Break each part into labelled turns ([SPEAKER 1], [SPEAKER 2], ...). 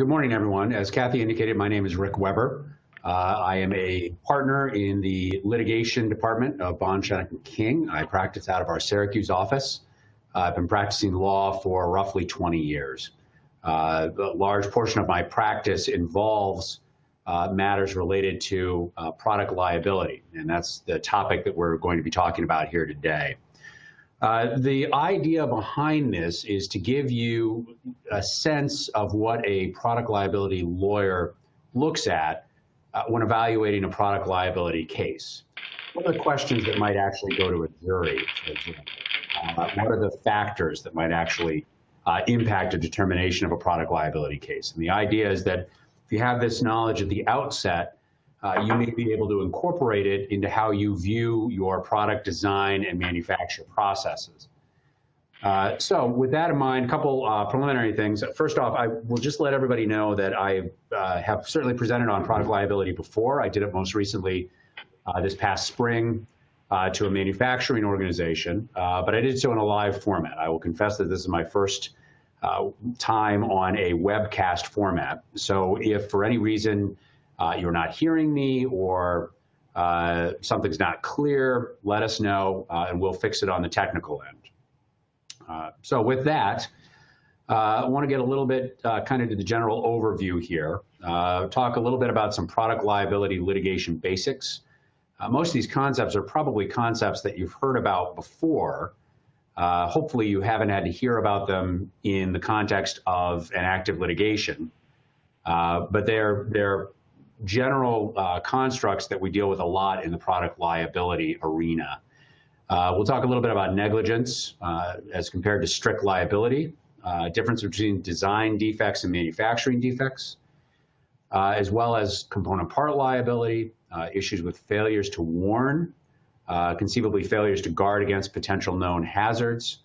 [SPEAKER 1] Good morning, everyone. As Kathy indicated, my name is Rick Weber. Uh, I am a partner in the litigation department of Bond, Schoeneck King. I practice out of our Syracuse office. Uh, I've been practicing law for roughly 20 years. Uh, a large portion of my practice involves uh, matters related to uh, product liability, and that's the topic that we're going to be talking about here today. Uh, the idea behind this is to give you a sense of what a product liability lawyer looks at uh, when evaluating a product liability case. What are the questions that might actually go to a jury, for example? Uh, what are the factors that might actually uh, impact a determination of a product liability case? And the idea is that if you have this knowledge at the outset, uh, you may be able to incorporate it into how you view your product design and manufacture processes. Uh, so with that in mind, a couple uh, preliminary things. First off, I will just let everybody know that I uh, have certainly presented on product liability before. I did it most recently uh, this past spring to a manufacturing organization, but I did so in a live format. I will confess that this is my first time on a webcast format. So if for any reason uh, you're not hearing me or uh, something's not clear, let us know uh, and we'll fix it on the technical end. Uh, so with that, uh, I want to get a little bit uh, kind of to the general overview here, talk a little bit about some product liability litigation basics. most of these concepts are probably concepts that you've heard about before. hopefully you haven't had to hear about them in the context of an active litigation. but they're, they're general uh, constructs that we deal with a lot in the product liability arena. Uh, we'll talk a little bit about negligence uh, as compared to strict liability, uh, difference between design defects and manufacturing defects, uh, as well as component part liability, uh, issues with failures to warn, conceivably failures to guard against potential known hazards,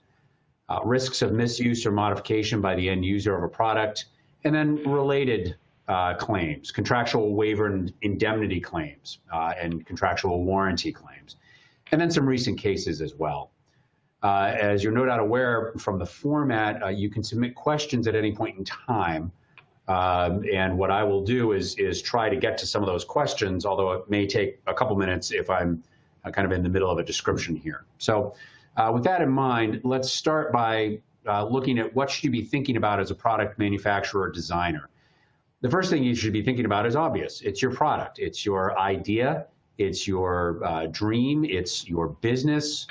[SPEAKER 1] risks of misuse or modification by the end user of a product, and then related uh, claims, contractual waiver and indemnity claims, uh, and contractual warranty claims, and then some recent cases as well. Uh, as you're no doubt aware from the format, uh, you can submit questions at any point in time. Um, and what I will do is, is try to get to some of those questions, although it may take a couple minutes if I'm uh, kind of in the middle of a description here. So uh, with that in mind, let's start by looking at what should you be thinking about as a product manufacturer or designer the first thing you should be thinking about is obvious. It's your product. It's your idea. It's your uh, dream. It's your business.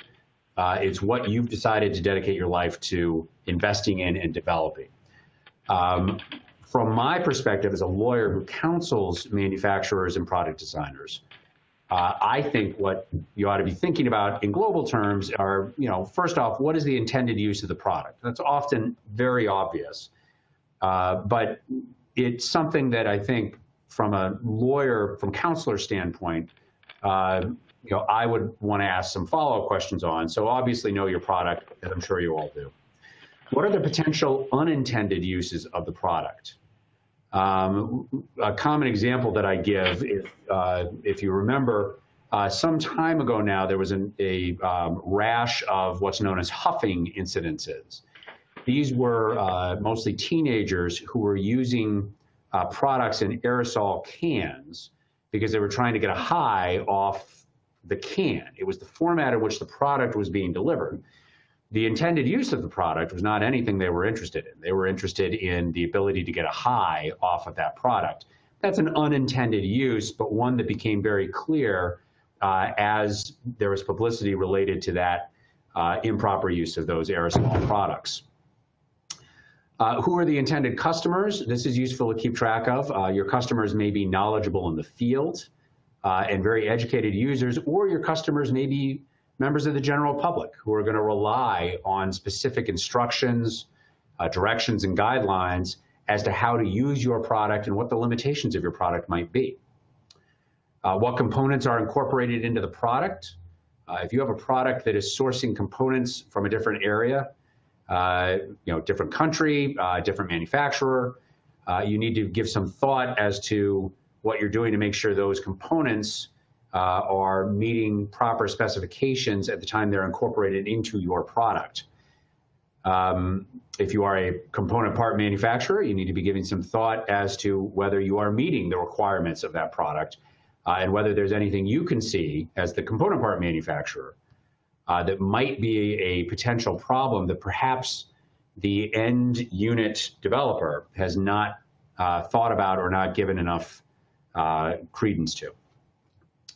[SPEAKER 1] Uh, it's what you've decided to dedicate your life to investing in and developing. Um, from my perspective as a lawyer who counsels manufacturers and product designers, uh, I think what you ought to be thinking about in global terms are, you know, first off, what is the intended use of the product? That's often very obvious. Uh, but it's something that I think from a lawyer, from counselor standpoint, uh, you know, I would want to ask some follow-up questions on. So obviously know your product, as I'm sure you all do. What are the potential unintended uses of the product? Um, a common example that I give, if, uh, if you remember, uh, some time ago now, there was an, a um, rash of what's known as huffing incidences. These were uh, mostly teenagers who were using uh, products in aerosol cans because they were trying to get a high off the can. It was the format in which the product was being delivered. The intended use of the product was not anything they were interested in. They were interested in the ability to get a high off of that product. That's an unintended use, but one that became very clear uh, as there was publicity related to that uh, improper use of those aerosol products. Uh, who are the intended customers? This is useful to keep track of. Uh, your customers may be knowledgeable in the field uh, and very educated users, or your customers may be members of the general public who are going to rely on specific instructions, uh, directions, and guidelines as to how to use your product and what the limitations of your product might be. Uh, what components are incorporated into the product? Uh, if you have a product that is sourcing components from a different area, you know, different country, uh, different manufacturer. Uh, you need to give some thought as to what you're doing to make sure those components uh, are meeting proper specifications at the time they're incorporated into your product. Um, if you are a component part manufacturer, you need to be giving some thought as to whether you are meeting the requirements of that product uh, and whether there's anything you can see as the component part manufacturer uh, that might be a potential problem that perhaps the end unit developer has not uh, thought about or not given enough uh, credence to.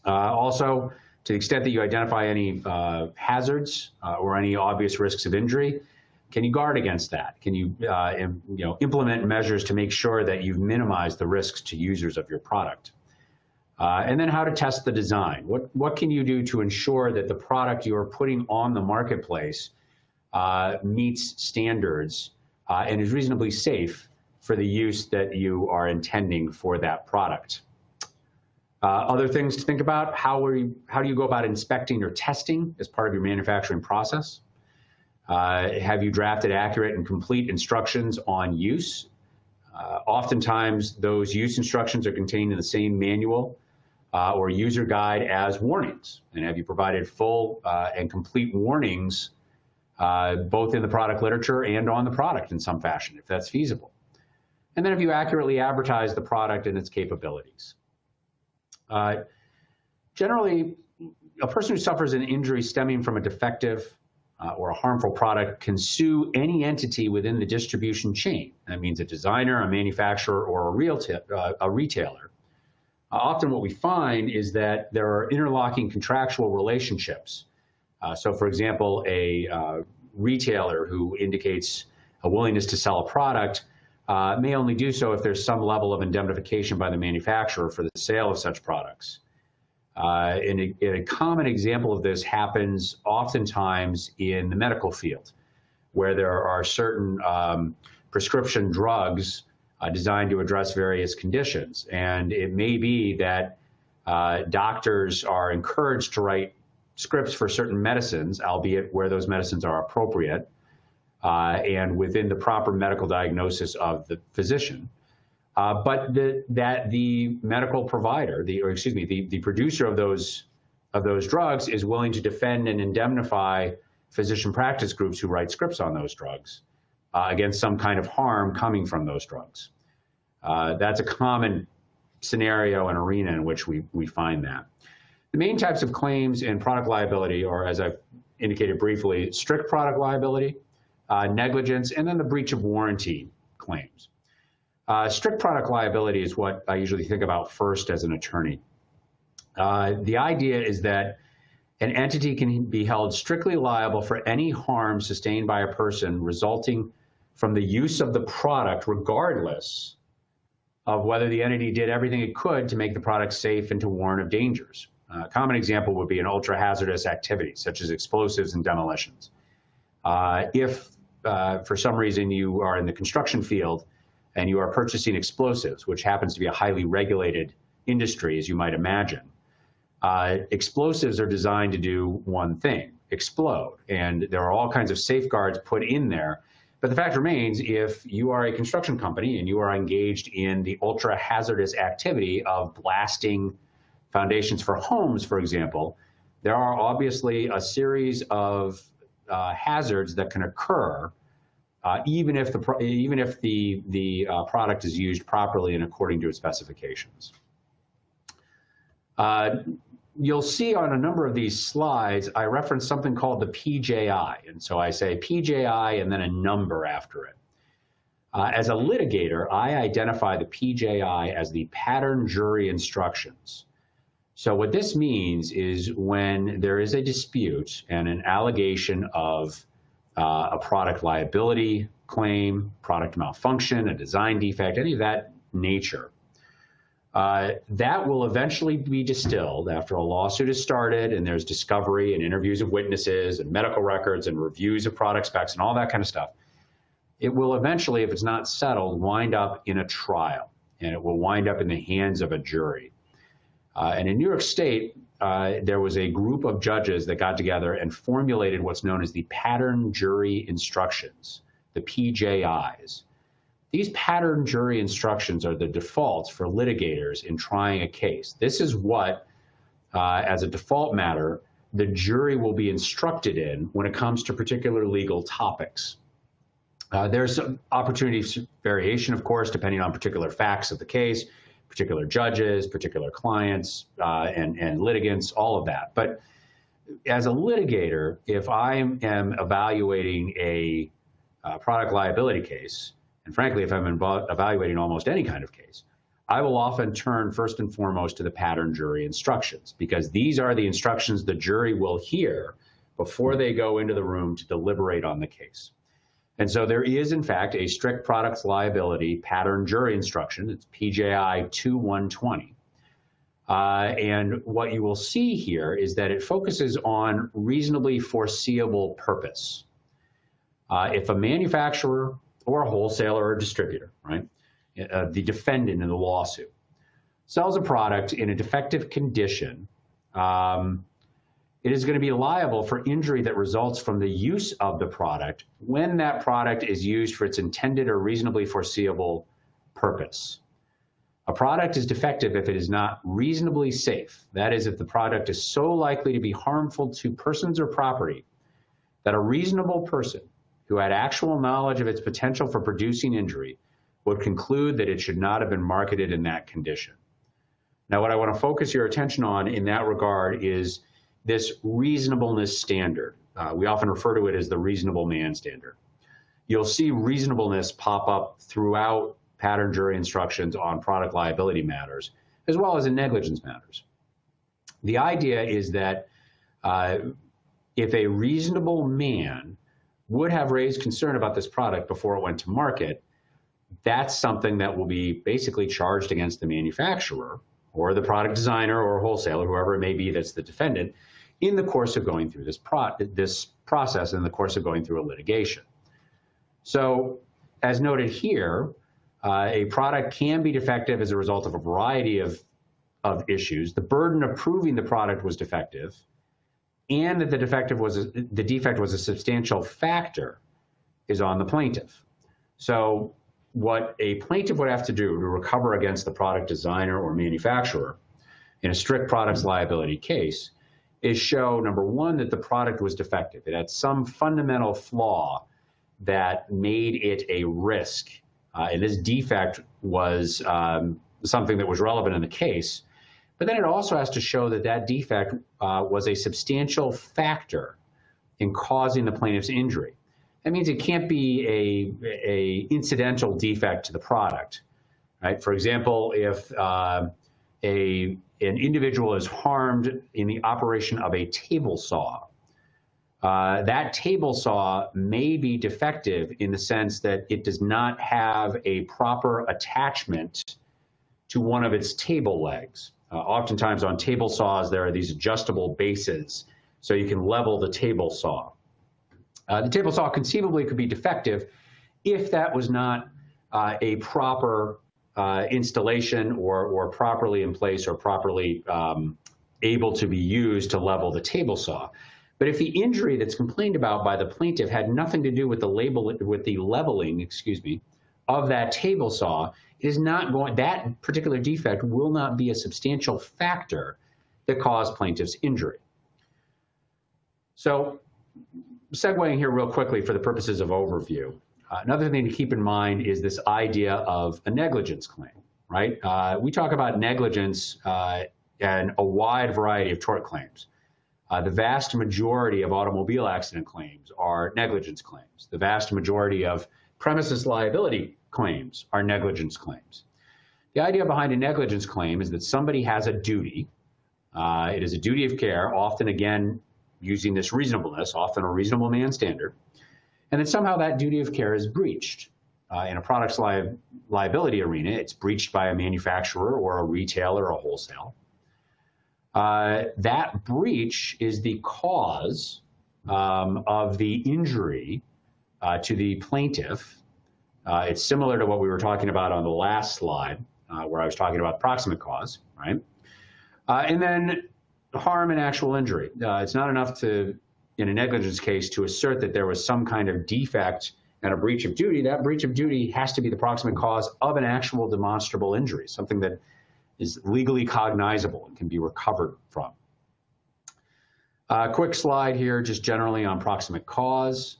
[SPEAKER 1] Uh, also, to the extent that you identify any uh, hazards or any obvious risks of injury, can you guard against that? Can you, uh, you know, implement measures to make sure that you've minimized the risks to users of your product? Uh, and then how to test the design. What, what can you do to ensure that the product you are putting on the marketplace uh, meets standards uh, and is reasonably safe for the use that you are intending for that product? Uh, other things to think about, how, are you, how do you go about inspecting or testing as part of your manufacturing process? Uh, have you drafted accurate and complete instructions on use? Uh, oftentimes, those use instructions are contained in the same manual uh, or user guide as warnings. And have you provided full uh, and complete warnings uh, both in the product literature and on the product in some fashion, if that's feasible? And then have you accurately advertised the product and its capabilities? Uh, generally, a person who suffers an injury stemming from a defective uh, or a harmful product can sue any entity within the distribution chain. That means a designer, a manufacturer, or a, real uh, a retailer. Often what we find is that there are interlocking contractual relationships. Uh, so for example, a uh, retailer who indicates a willingness to sell a product uh, may only do so if there's some level of indemnification by the manufacturer for the sale of such products. Uh, and, a, and, a, common example of this happens oftentimes in the medical field, where there are certain um, prescription drugs uh, designed to address various conditions. And it may be that uh, doctors are encouraged to write scripts for certain medicines, albeit where those medicines are appropriate uh, and within the proper medical diagnosis of the physician. Uh, but the, that the medical provider, the, or excuse me, the, the producer of those, of those drugs is willing to defend and indemnify physician practice groups who write scripts on those drugs uh, against some kind of harm coming from those drugs. Uh, that's a common scenario and arena in which we, we find that. The main types of claims in product liability are, as I've indicated briefly, strict product liability, uh, negligence, and then the breach of warranty claims. Uh, strict product liability is what I usually think about first as an attorney. Uh, the idea is that an entity can be held strictly liable for any harm sustained by a person resulting from the use of the product, regardless of whether the entity did everything it could to make the product safe and to warn of dangers. A common example would be an ultra hazardous activity, such as explosives and demolitions. Uh, if, uh, for some reason, you are in the construction field and you are purchasing explosives, which happens to be a highly regulated industry, as you might imagine, uh, explosives are designed to do one thing explode. And there are all kinds of safeguards put in there. But the fact remains if you are a construction company and you are engaged in the ultra hazardous activity of blasting foundations for homes, for example, there are obviously a series of uh, hazards that can occur uh, even if the even if the the uh, product is used properly and according to its specifications. You'll see on a number of these slides, I reference something called the PJI, and so I say PJI and then a number after it. Uh, as a litigator, I identify the PJI as the pattern jury instructions. So what this means is when there is a dispute and an allegation of uh, a product liability claim, product malfunction, a design defect, any of that nature. Uh, that will eventually be distilled after a lawsuit is started and there's discovery and interviews of witnesses and medical records and reviews of product specs and all that kind of stuff. It will eventually, if it's not settled, wind up in a trial and it will wind up in the hands of a jury. Uh, and in New York State, uh, there was a group of judges that got together and formulated what's known as the pattern jury instructions, the PJIs. These pattern jury instructions are the defaults for litigators in trying a case. This is what, uh, as a default matter, the jury will be instructed in when it comes to particular legal topics. Uh, there's opportunities for variation, of course, depending on particular facts of the case, particular judges, particular clients, uh, and, and litigants, all of that. But as a litigator, if I am evaluating a uh, product liability case, and frankly, if I'm evaluating almost any kind of case, I will often turn first and foremost to the pattern jury instructions because these are the instructions the jury will hear before they go into the room to deliberate on the case. And so there is, in fact, a strict products liability pattern jury instruction. It's PJI 2120. Uh, and what you will see here is that it focuses on reasonably foreseeable purpose. Uh, if a manufacturer or a wholesaler or a distributor, right, uh, the defendant in the lawsuit, sells a product in a defective condition, um, it is going to be liable for injury that results from the use of the product when that product is used for its intended or reasonably foreseeable purpose. A product is defective if it is not reasonably safe. That is, if the product is so likely to be harmful to persons or property that a reasonable person who had actual knowledge of its potential for producing injury would conclude that it should not have been marketed in that condition. Now, what I want to focus your attention on in that regard is this reasonableness standard. Uh, we often refer to it as the reasonable man standard. You'll see reasonableness pop up throughout pattern jury instructions on product liability matters, as well as in negligence matters. The idea is that uh, if a reasonable man would have raised concern about this product before it went to market, that's something that will be basically charged against the manufacturer or the product designer or wholesaler, whoever it may be that's the defendant, in the course of going through this, pro this process, in the course of going through a litigation. So, as noted here, uh, a product can be defective as a result of a variety of, of issues. The burden of proving the product was defective and that the defective was a, the defect was a substantial factor is on the plaintiff. So what a plaintiff would have to do to recover against the product designer or manufacturer in a strict products liability case is show number one that the product was defective. It had some fundamental flaw that made it a risk. Uh, and this defect was um, something that was relevant in the case. But then it also has to show that that defect uh, was a substantial factor in causing the plaintiff's injury. That means it can't be a, a incidental defect to the product, right? For example, if uh, a an individual is harmed in the operation of a table saw, uh, that table saw may be defective in the sense that it does not have a proper attachment to one of its table legs. Uh, oftentimes on table saws, there are these adjustable bases so you can level the table saw. Uh, the table saw conceivably could be defective if that was not uh, a proper uh, installation or, or properly in place or properly um, able to be used to level the table saw. But if the injury that's complained about by the plaintiff had nothing to do with the label with the leveling, excuse me, of that table saw, is not going that particular defect will not be a substantial factor that caused plaintiff's injury. So, segueing here real quickly for the purposes of overview, uh, another thing to keep in mind is this idea of a negligence claim, right? Uh, we talk about negligence uh, and a wide variety of tort claims. Uh, the vast majority of automobile accident claims are negligence claims. The vast majority of premises liability claims are negligence claims. The idea behind a negligence claim is that somebody has a duty. Uh, it is a duty of care, often again using this reasonableness, often a reasonable man standard and then somehow that duty of care is breached. Uh, in a products li liability arena, it's breached by a manufacturer or a retailer or a wholesale. Uh, that breach is the cause um, of the injury uh, to the plaintiff. Uh, it's similar to what we were talking about on the last slide, uh, where I was talking about proximate cause, right? Uh, and then harm and actual injury. it's not enough to in a negligence case to assert that there was some kind of defect and a breach of duty, that breach of duty has to be the proximate cause of an actual demonstrable injury, something that is legally cognizable and can be recovered from. Uh, quick slide here, just generally on proximate cause.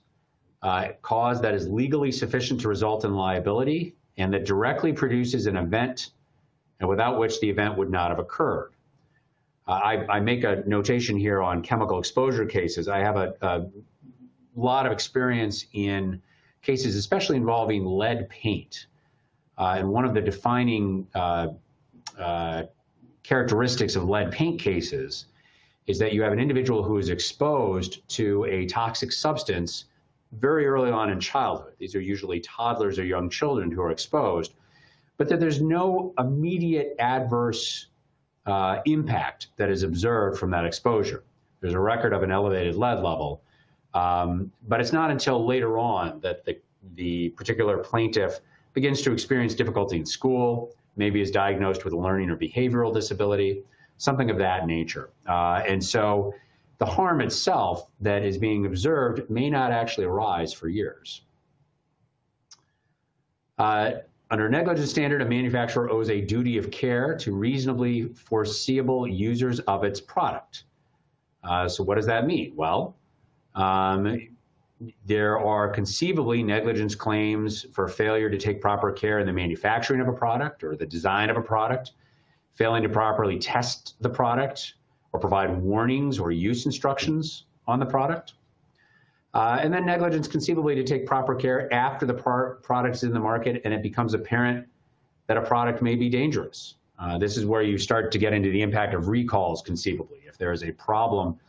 [SPEAKER 1] Uh, cause that is legally sufficient to result in liability and that directly produces an event and without which the event would not have occurred. Uh, I, I, make a notation here on chemical exposure cases. I have a, a lot of experience in cases, especially involving lead paint. Uh, and one of the defining uh, uh, characteristics of lead paint cases is that you have an individual who is exposed to a toxic substance very early on in childhood. These are usually toddlers or young children who are exposed, but that there's no immediate adverse uh, impact that is observed from that exposure. There's a record of an elevated lead level, um, but it's not until later on that the, the particular plaintiff begins to experience difficulty in school, maybe is diagnosed with a learning or behavioral disability, something of that nature. Uh, and so the harm itself that is being observed may not actually arise for years. Uh, under negligence standard, a manufacturer owes a duty of care to reasonably foreseeable users of its product. Uh, so what does that mean? Well, um, there are conceivably negligence claims for failure to take proper care in the manufacturing of a product or the design of a product, failing to properly test the product, or provide warnings or use instructions on the product. Uh, and then negligence conceivably to take proper care after the product is in the market and it becomes apparent that a product may be dangerous. Uh, this is where you start to get into the impact of recalls conceivably. If there is a problem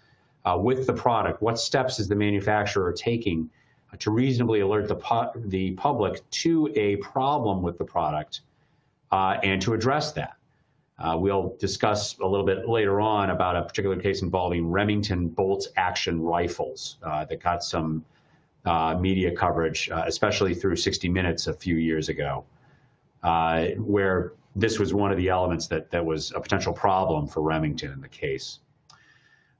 [SPEAKER 1] uh, with the product, what steps is the manufacturer taking to reasonably alert the, pu the public to a problem with the product uh, and to address that? Uh, we'll discuss a little bit later on about a particular case involving Remington bolt action rifles uh, that got some uh, media coverage, uh, especially through 60 Minutes a few years ago, uh, where this was one of the elements that, that was a potential problem for Remington in the case.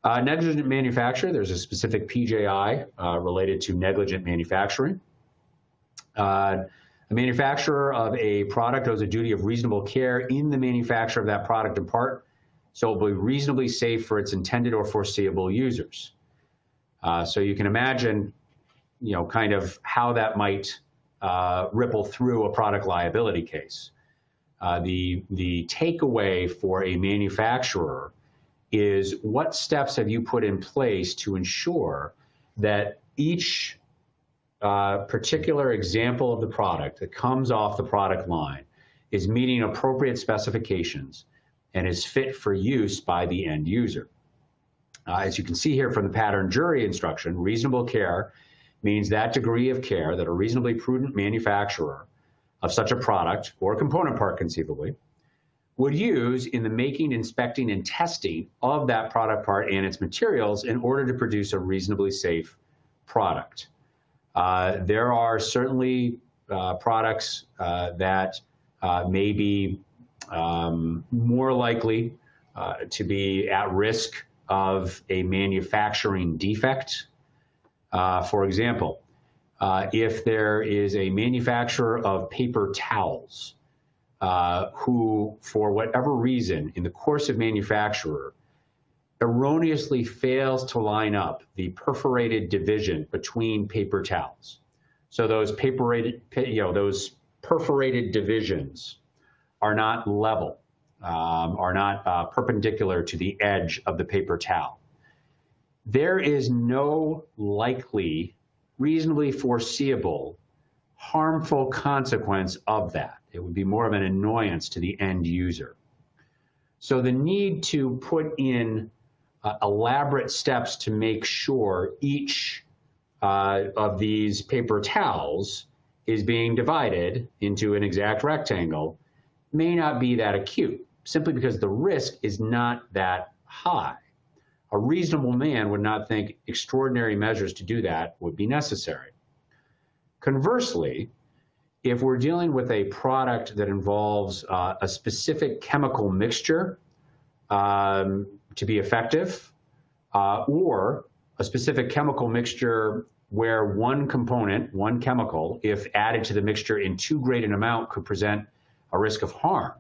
[SPEAKER 1] Uh, negligent manufacture, there's a specific PJI related to negligent manufacturing. The manufacturer of a product owes a duty of reasonable care in the manufacture of that product in part, so it will be reasonably safe for its intended or foreseeable users. Uh, so you can imagine, you know, kind of how that might uh, ripple through a product liability case. Uh, the, the takeaway for a manufacturer is what steps have you put in place to ensure that each uh, particular example of the product that comes off the product line is meeting appropriate specifications and is fit for use by the end user. Uh, as you can see here from the pattern jury instruction, reasonable care means that degree of care that a reasonably prudent manufacturer of such a product or component part conceivably would use in the making, inspecting, and testing of that product part and its materials in order to produce a reasonably safe product. Uh, there are certainly uh, products uh, that may be um, more likely to be at risk of a manufacturing defect. for example, if there is a manufacturer of paper towels who, for whatever reason, in the course of manufacture, erroneously fails to line up the perforated division between paper towels. So those perforated, you know, those perforated divisions are not level, um, are not uh, perpendicular to the edge of the paper towel. There is no likely, reasonably foreseeable, harmful consequence of that. It would be more of an annoyance to the end user. So the need to put in uh, elaborate steps to make sure each uh, of these paper towels is being divided into an exact rectangle may not be that acute, simply because the risk is not that high. A reasonable man would not think extraordinary measures to do that would be necessary. Conversely, if we're dealing with a product that involves uh, a specific chemical mixture, um, to be effective, uh, or a specific chemical mixture where one component, one chemical, if added to the mixture in too great an amount, could present a risk of harm.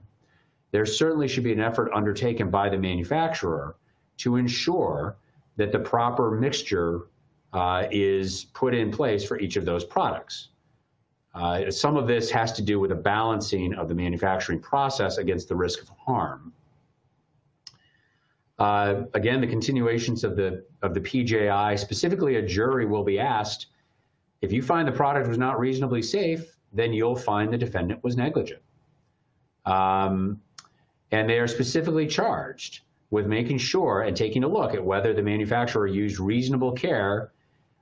[SPEAKER 1] There certainly should be an effort undertaken by the manufacturer to ensure that the proper mixture uh, is put in place for each of those products. Uh, some of this has to do with a balancing of the manufacturing process against the risk of harm. Uh, again, the continuations of the of the PJI, specifically a jury will be asked, if you find the product was not reasonably safe, then you'll find the defendant was negligent. Um, and they are specifically charged with making sure and taking a look at whether the manufacturer used reasonable care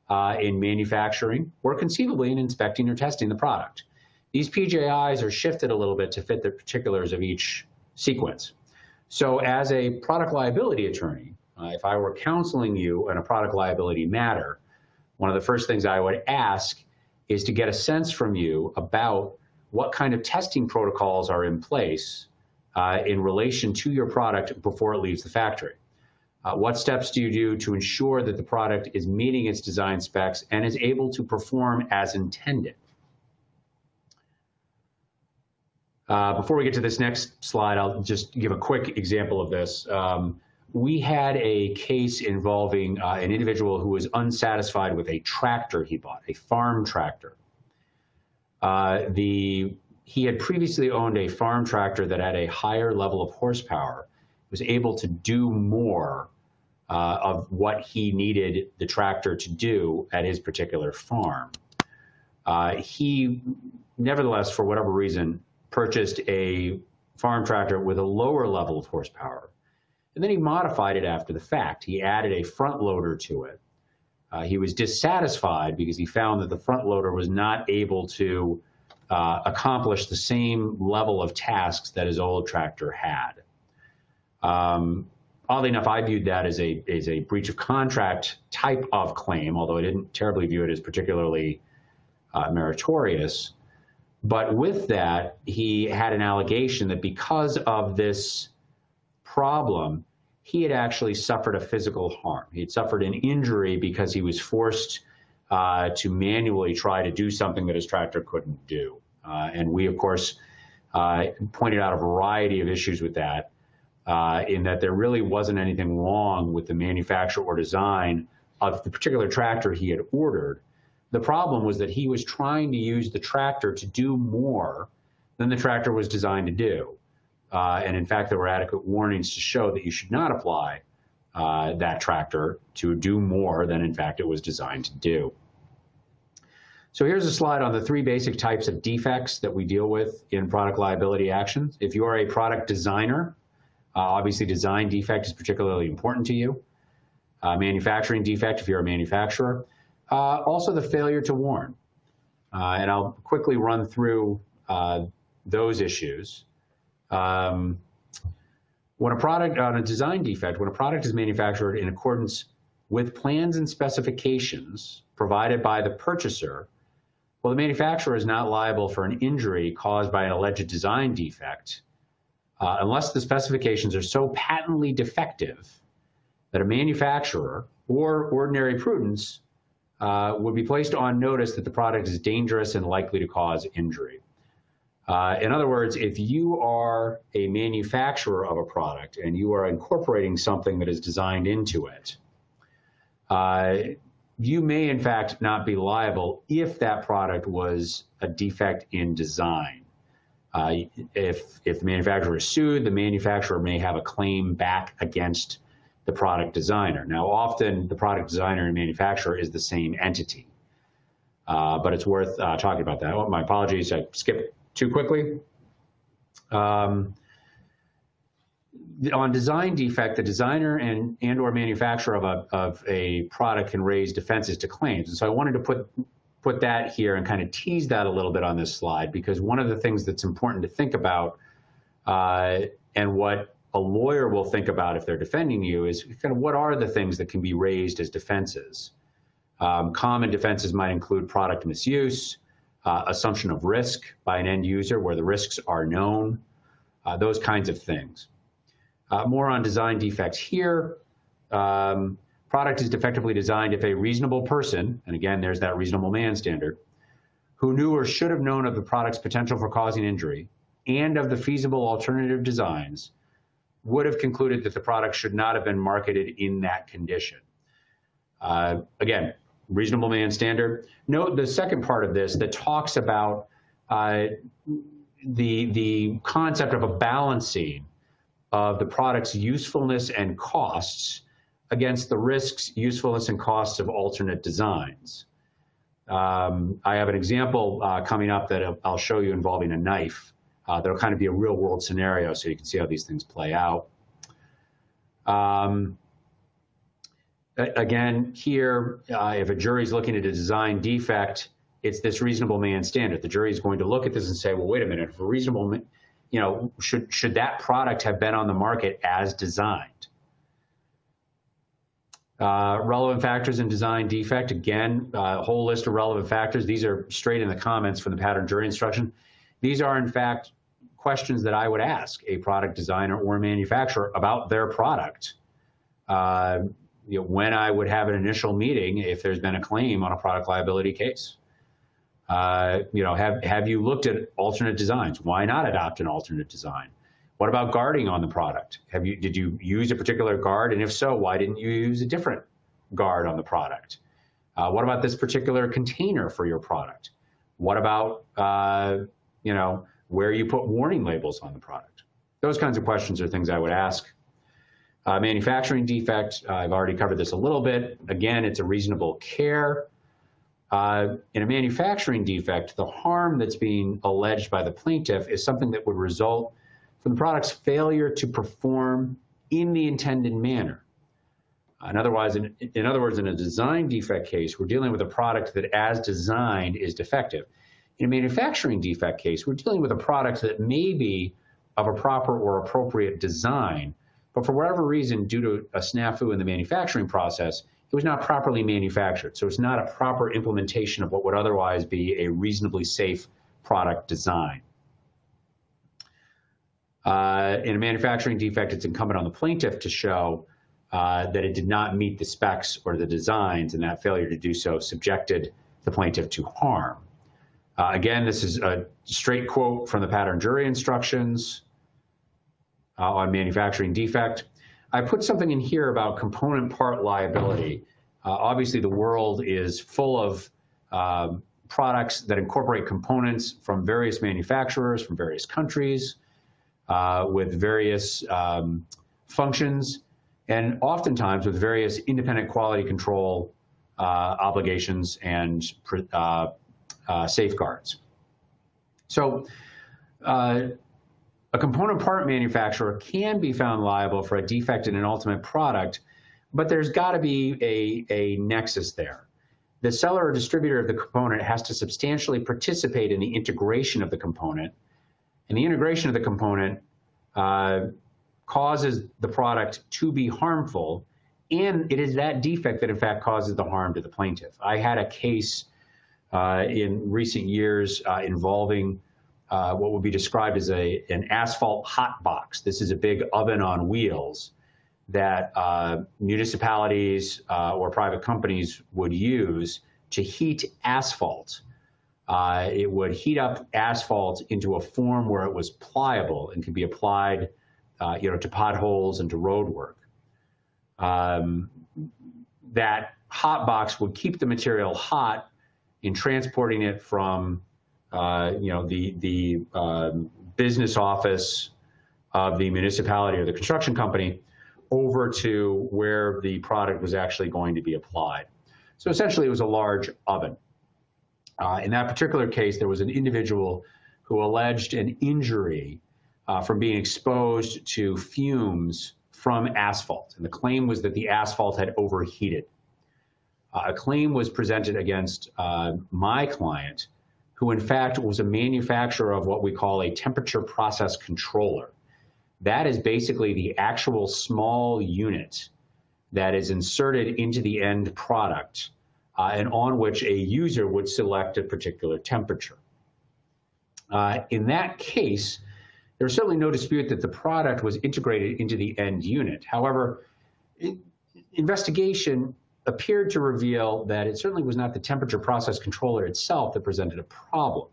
[SPEAKER 1] uh, in manufacturing or conceivably in inspecting or testing the product. These PJIs are shifted a little bit to fit the particulars of each sequence. So as a product liability attorney, uh, if I were counseling you in a product liability matter, one of the first things I would ask is to get a sense from you about what kind of testing protocols are in place uh, in relation to your product before it leaves the factory. Uh, what steps do you do to ensure that the product is meeting its design specs and is able to perform as intended? Uh, before we get to this next slide, I'll just give a quick example of this. Um, we had a case involving uh, an individual who was unsatisfied with a tractor he bought, a farm tractor. Uh, the he had previously owned a farm tractor that had a higher level of horsepower, was able to do more uh, of what he needed the tractor to do at his particular farm. Uh, he, nevertheless, for whatever reason, purchased a farm tractor with a lower level of horsepower. And then he modified it after the fact. He added a front loader to it. Uh, he was dissatisfied because he found that the front loader was not able to uh, accomplish the same level of tasks that his old tractor had. Um, oddly enough, I viewed that as a, as a breach of contract type of claim, although I didn't terribly view it as particularly uh, meritorious. But with that, he had an allegation that because of this problem, he had actually suffered a physical harm. He had suffered an injury because he was forced uh, to manually try to do something that his tractor couldn't do. Uh, and we, of course, uh, pointed out a variety of issues with that uh, in that there really wasn't anything wrong with the manufacture or design of the particular tractor he had ordered. The problem was that he was trying to use the tractor to do more than the tractor was designed to do. Uh, and in fact, there were adequate warnings to show that you should not apply uh, that tractor to do more than in fact it was designed to do. So here's a slide on the three basic types of defects that we deal with in product liability actions. If you are a product designer, uh, obviously, design defect is particularly important to you. Uh, manufacturing defect, if you're a manufacturer. Uh, also, the failure to warn. Uh, and I'll quickly run through uh, those issues. Um, when a product, on a design defect, when a product is manufactured in accordance with plans and specifications provided by the purchaser, well, the manufacturer is not liable for an injury caused by an alleged design defect uh, unless the specifications are so patently defective that a manufacturer or ordinary prudence uh, would be placed on notice that the product is dangerous and likely to cause injury. Uh, in other words, if you are a manufacturer of a product and you are incorporating something that is designed into it, uh, you may in fact not be liable if that product was a defect in design. Uh, if, if the manufacturer is sued, the manufacturer may have a claim back against the product designer. Now, often the product designer and manufacturer is the same entity, uh, but it's worth uh, talking about that. Oh, my apologies, I skipped too quickly. Um, on design defect, the designer and, and or manufacturer of a, of a product can raise defenses to claims. And so I wanted to put put that here and kind of tease that a little bit on this slide because one of the things that's important to think about uh, and what a lawyer will think about if they're defending you is kind of what are the things that can be raised as defenses. Um, common defenses might include product misuse, uh, assumption of risk by an end user where the risks are known, uh, those kinds of things. Uh, more on design defects here. Um, product is defectively designed if a reasonable person, and again, there's that reasonable man standard, who knew or should have known of the product's potential for causing injury and of the feasible alternative designs, would have concluded that the product should not have been marketed in that condition. Uh, again, reasonable man standard. Note the second part of this that talks about uh, the, the concept of a balancing of the product's usefulness and costs against the risks, usefulness, and costs of alternate designs. Um, I have an example uh, coming up that I'll show you involving a knife. Uh, that'll kind of be a real world scenario so you can see how these things play out. Um, again, here, uh, if a jury is looking at a design defect, it's this reasonable man standard. The jury is going to look at this and say, well, wait a minute, if a reasonable, you know, should, should that product have been on the market as designed? Uh, relevant factors in design defect, again, a uh, whole list of relevant factors. These are straight in the comments from the pattern jury instruction. These are, in fact, questions that I would ask a product designer or manufacturer about their product. Uh, you know, when I would have an initial meeting if there's been a claim on a product liability case. Uh, you know, have, have you looked at alternate designs? Why not adopt an alternate design? What about guarding on the product? Have you, did you use a particular guard? And if so, why didn't you use a different guard on the product? Uh, what about this particular container for your product? What about, uh, you know, where you put warning labels on the product? Those kinds of questions are things I would ask. Uh, manufacturing defect, uh, I've already covered this a little bit. Again, it's a reasonable care. Uh, in a manufacturing defect, the harm that's being alleged by the plaintiff is something that would result from the product's failure to perform in the intended manner. In, otherwise, in, in other words, in a design defect case, we're dealing with a product that, as designed, is defective. In a manufacturing defect case, we're dealing with a product that may be of a proper or appropriate design, but for whatever reason, due to a snafu in the manufacturing process, it was not properly manufactured. So it's not a proper implementation of what would otherwise be a reasonably safe product design. Uh, in a manufacturing defect, it's incumbent on the plaintiff to show uh, that it did not meet the specs or the designs, and that failure to do so subjected the plaintiff to harm. Uh, again, this is a straight quote from the pattern jury instructions uh, on manufacturing defect. I put something in here about component part liability. Uh, obviously, the world is full of um, products that incorporate components from various manufacturers, from various countries uh, with various um, functions and oftentimes with various independent quality control uh, obligations and uh, safeguards. So uh, a component part manufacturer can be found liable for a defect in an ultimate product, but there's got to be a, a nexus there. The seller or distributor of the component has to substantially participate in the integration of the component and the integration of the component uh, causes the product to be harmful, and it is that defect that in fact causes the harm to the plaintiff. I had a case uh, in recent years uh, involving uh, what would be described as a, an asphalt hot box. This is a big oven on wheels that uh, municipalities uh, or private companies would use to heat asphalt uh, it would heat up asphalt into a form where it was pliable and could be applied, uh, you know, to potholes and to road work. Um, that hot box would keep the material hot in transporting it from, uh, you know, the the um, business office of the municipality or the construction company over to where the product was actually going to be applied. So essentially, it was a large oven. Uh, in that particular case, there was an individual who alleged an injury uh, from being exposed to fumes from asphalt. And the claim was that the asphalt had overheated. Uh, a claim was presented against uh, my client, who in fact was a manufacturer of what we call a temperature process controller. That is basically the actual small unit that is inserted into the end product uh, and on which a user would select a particular temperature. Uh, in that case, there's certainly no dispute that the product was integrated into the end unit. However, investigation appeared to reveal that it certainly was not the temperature process controller itself that presented a problem.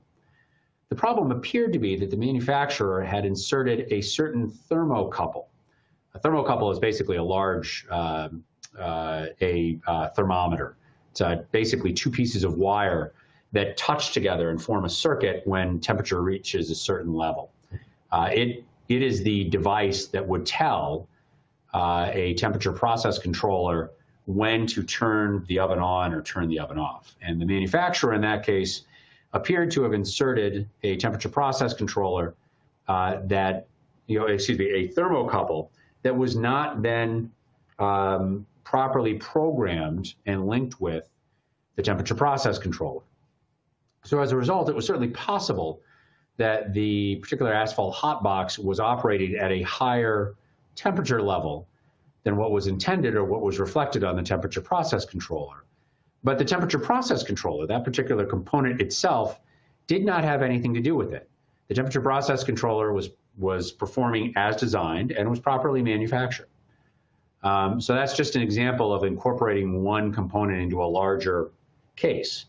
[SPEAKER 1] The problem appeared to be that the manufacturer had inserted a certain thermocouple. A thermocouple is basically a large uh, uh, a uh, thermometer uh, basically two pieces of wire that touch together and form a circuit when temperature reaches a certain level. Uh, it, it is the device that would tell uh, a temperature process controller when to turn the oven on or turn the oven off. And the manufacturer in that case appeared to have inserted a temperature process controller uh, that, you know, excuse me, a thermocouple that was not then um, properly programmed and linked with the temperature process controller. So as a result, it was certainly possible that the particular asphalt hot box was operating at a higher temperature level than what was intended or what was reflected on the temperature process controller. But the temperature process controller, that particular component itself, did not have anything to do with it. The temperature process controller was, was performing as designed and was properly manufactured. Um, so that's just an example of incorporating one component into a larger case.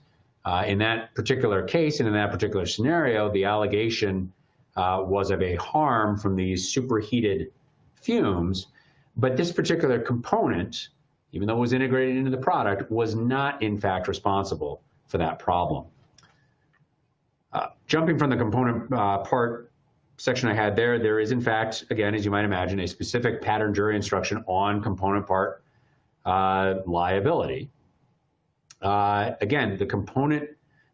[SPEAKER 1] Uh, in that particular case and in that particular scenario, the allegation uh, was of a harm from these superheated fumes, but this particular component, even though it was integrated into the product, was not in fact responsible for that problem. Uh, jumping from the component uh, part section I had there, there is in fact, again, as you might imagine, a specific pattern jury instruction on component part uh, liability. Uh, again, the component,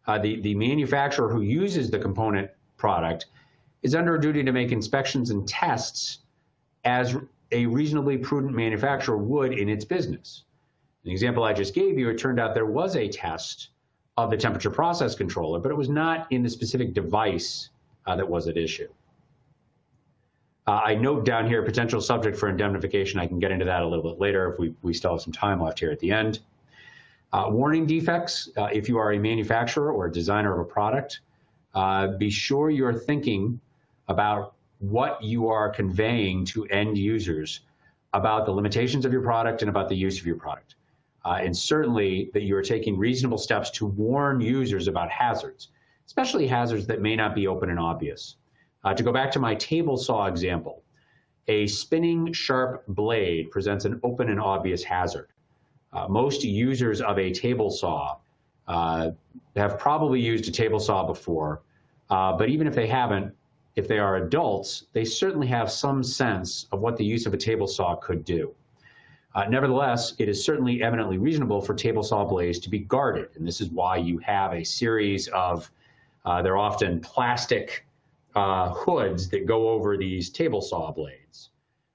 [SPEAKER 1] uh, the, the manufacturer who uses the component product is under a duty to make inspections and tests as a reasonably prudent manufacturer would in its business. The example I just gave you, it turned out there was a test of the temperature process controller, but it was not in the specific device uh, that was at issue. Uh, I note down here potential subject for indemnification. I can get into that a little bit later if we, we still have some time left here at the end. Uh, warning defects, uh, if you are a manufacturer or a designer of a product, uh, be sure you're thinking about what you are conveying to end users about the limitations of your product and about the use of your product. Uh, and certainly that you are taking reasonable steps to warn users about hazards, especially hazards that may not be open and obvious. Uh, to go back to my table saw example, a spinning sharp blade presents an open and obvious hazard. Uh, most users of a table saw uh, have probably used a table saw before, uh, but even if they haven't, if they are adults, they certainly have some sense of what the use of a table saw could do. Uh, nevertheless, it is certainly eminently reasonable for table saw blades to be guarded, and this is why you have a series of, uh, they're often plastic uh, hoods that go over these table saw blades.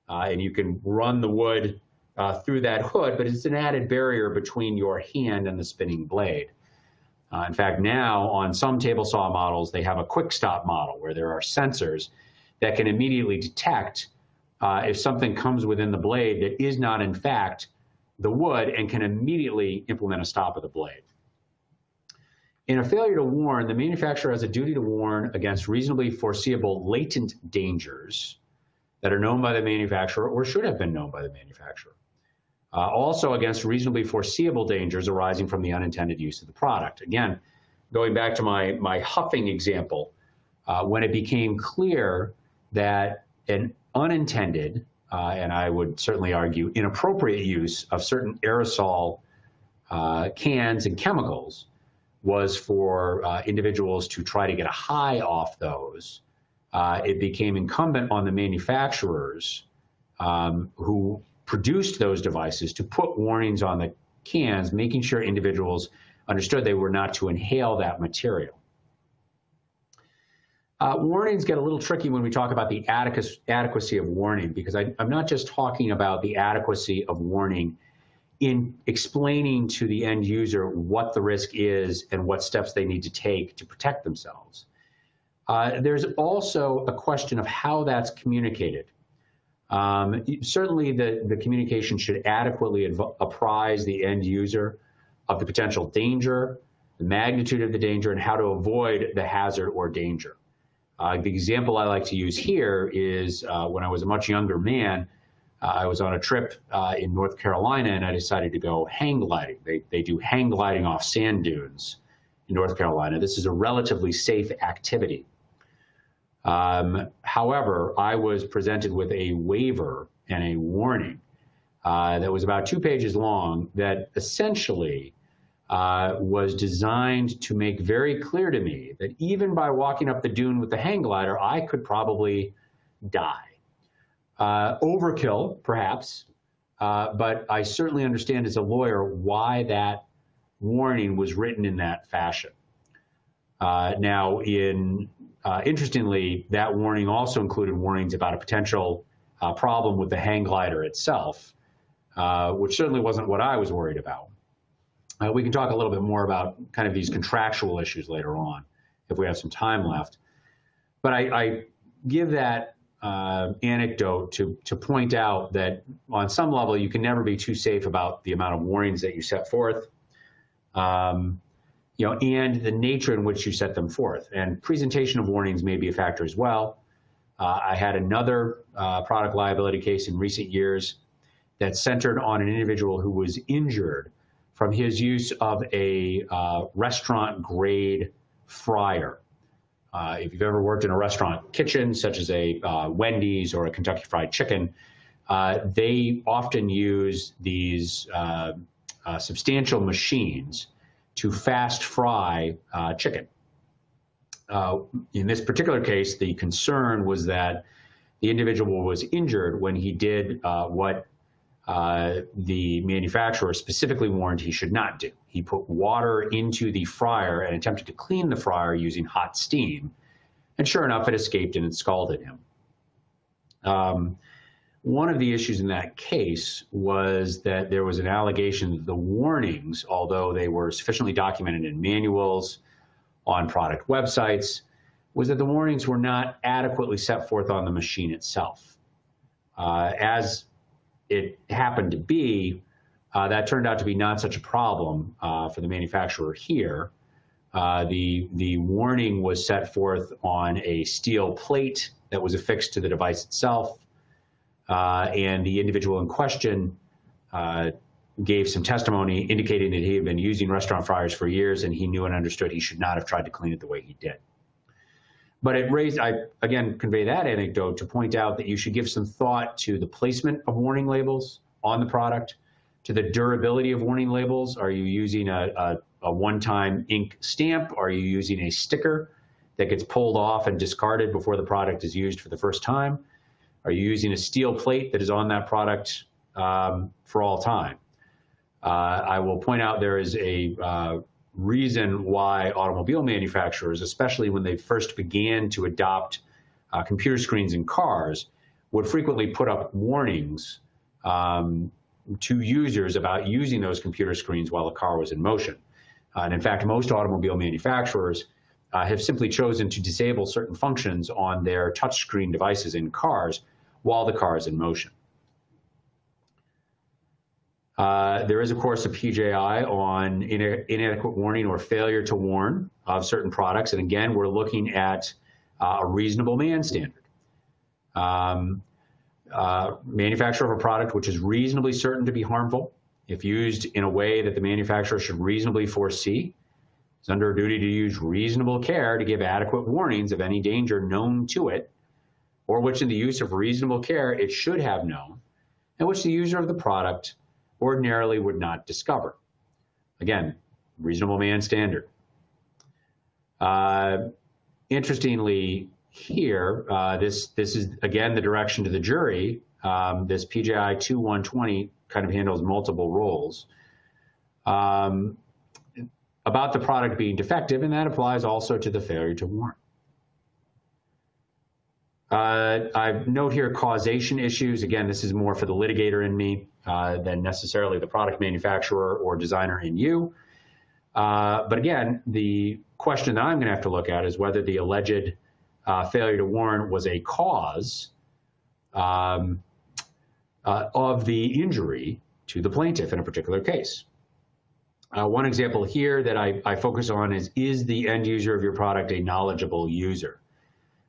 [SPEAKER 1] and you can run the wood uh, through that hood, but it's an added barrier between your hand and the spinning blade. Uh, in fact, now on some table saw models, they have a quick stop model where there are sensors that can immediately detect uh, if something comes within the blade that is not, in fact, the wood and can immediately implement a stop of the blade. In a failure to warn, the manufacturer has a duty to warn against reasonably foreseeable latent dangers that are known by the manufacturer or should have been known by the manufacturer uh, also against reasonably foreseeable dangers arising from the unintended use of the product. Again, going back to my, my huffing example, uh, when it became clear that an unintended, uh, and I would certainly argue inappropriate use of certain aerosol uh, cans and chemicals was for uh, individuals to try to get a high off those, uh, it became incumbent on the manufacturers um, who produced those devices to put warnings on the cans, making sure individuals understood they were not to inhale that material. Uh, warnings get a little tricky when we talk about the adequacy of warning because I, am not just talking about the adequacy of warning in explaining to the end user what the risk is and what steps they need to take to protect themselves. Uh, there's also a question of how that's communicated. Um, certainly, the, the communication should adequately apprise the end user of the potential danger, the magnitude of the danger, and how to avoid the hazard or danger. Uh, the example I like to use here is uh, when I was a much younger man, uh, I was on a trip uh, in North Carolina and I decided to go hang gliding. They, they do hang gliding off sand dunes in North Carolina. This is a relatively safe activity. Um, however, I was presented with a waiver and a warning uh, that was about two pages long that essentially uh, was designed to make very clear to me that even by walking up the dune with the hang glider, I could probably die. Uh, overkill, perhaps, uh, but I certainly understand as a lawyer why that warning was written in that fashion. Uh, now, in uh, interestingly, that warning also included warnings about a potential uh, problem with the hang glider itself, uh, which certainly wasn't what I was worried about. Uh, we can talk a little bit more about kind of these contractual issues later on if we have some time left. But I, I give that uh, anecdote to, to point out that on some level, you can never be too safe about the amount of warnings that you set forth. Um, you know, and the nature in which you set them forth. And presentation of warnings may be a factor as well. Uh, I had another uh, product liability case in recent years that centered on an individual who was injured from his use of a uh, restaurant grade fryer. Uh, if you've ever worked in a restaurant kitchen, such as a uh, Wendy's or a Kentucky Fried Chicken, uh, they often use these substantial machines to fast fry uh, chicken. Uh, in this particular case, the concern was that the individual was injured when he did uh, what uh, the manufacturer specifically warned he should not do. He put water into the fryer and attempted to clean the fryer using hot steam. And sure enough, it escaped and it scalded him. Um, one of the issues in that case was that there was an allegation that the warnings, although they were sufficiently documented in manuals, on product websites, was that the warnings were not adequately set forth on the machine itself. Uh, as it happened to be, uh, that turned out to be not such a problem uh, for the manufacturer here. Uh, the, the warning was set forth on a steel plate that was affixed to the device itself. Uh, and the individual in question uh, gave some testimony indicating that he had been using restaurant fryers for years and he knew and understood he should not have tried to clean it the way he did. But it raised, I again convey that anecdote to point out that you should give some thought to the placement of warning labels on the product, to the durability of warning labels. Are you using a, a, a one time ink stamp? Are you using a sticker that gets pulled off and discarded before the product is used for the first time? Are you using a steel plate that is on that product um, for all time? Uh, I will point out there is a uh, reason why automobile manufacturers, especially when they first began to adopt uh, computer screens in cars, would frequently put up warnings um, to users about using those computer screens while the car was in motion. Uh, and in fact, most automobile manufacturers uh, have simply chosen to disable certain functions on their touchscreen devices in cars while the car is in motion. Uh, there is, of course, a PJI on inadequate warning or failure to warn of certain products. And again, we're looking at uh, a reasonable man standard. Um, uh, manufacturer of a product which is reasonably certain to be harmful, if used in a way that the manufacturer should reasonably foresee, is under a duty to use reasonable care to give adequate warnings of any danger known to it or which in the use of reasonable care it should have known, and which the user of the product ordinarily would not discover. Again, reasonable man standard. Uh, interestingly, here, uh, this this is again the direction to the jury. Um, this PJI 2120 kind of handles multiple roles. Um, about the product being defective, and that applies also to the failure to warn. Uh, I note here causation issues. Again, this is more for the litigator in me uh, than necessarily the product manufacturer or designer in you. Uh, but again, the question that I'm going to have to look at is whether the alleged uh, failure to warn was a cause um, uh, of the injury to the plaintiff in a particular case. Uh, one example here that I, I focus on is, is the end user of your product a knowledgeable user?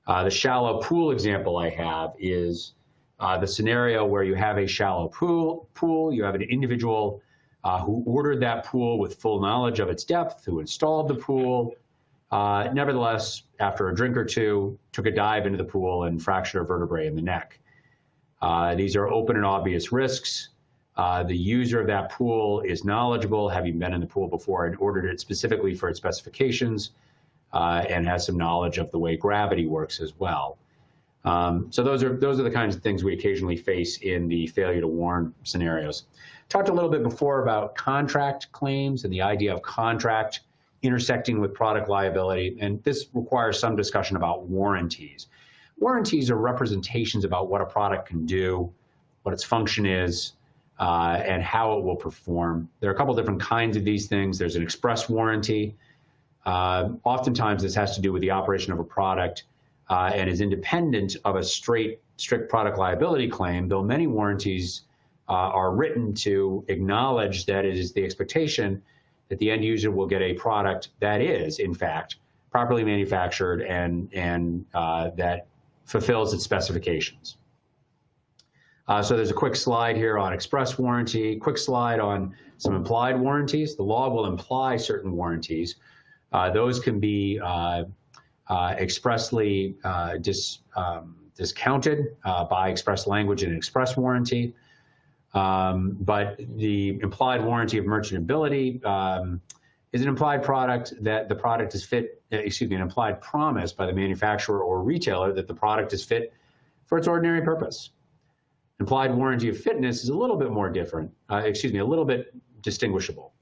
[SPEAKER 1] Uh, the shallow pool example I have is uh, the scenario where you have a shallow pool, pool you have an individual uh, who ordered that pool with full knowledge of its depth, who installed the pool. Uh, nevertheless, after a drink or two, took a dive into the pool and fractured a vertebrae in the neck. Uh, these are open and obvious risks. uh, the user of that pool is knowledgeable, having been in the pool before and ordered it specifically for its specifications, uh, and has some knowledge of the way gravity works as well. Um, so those are those are the kinds of things we occasionally face in the failure to warn scenarios. Talked a little bit before about contract claims and the idea of contract intersecting with product liability, and this requires some discussion about warranties. Warranties are representations about what a product can do, what its function is, uh, and how it will perform. There are a couple different kinds of these things. There's an express warranty. Uh, oftentimes, this has to do with the operation of a product uh, and is independent of a straight strict product liability claim, though many warranties uh, are written to acknowledge that it is the expectation that the end user will get a product that is, in fact, properly manufactured and, and uh, that fulfills its specifications. Uh, so there's a quick slide here on express warranty, quick slide on some implied warranties. The law will imply certain warranties. Uh, those can be uh, uh expressly dis, um, discounted by express language in an express warranty. Um, but the implied warranty of merchantability um, is an implied product that the product is fit, excuse me, an implied promise by the manufacturer or retailer that the product is fit for its ordinary purpose. Implied warranty of fitness is a little bit more different, uh, excuse me, a little bit distinguishable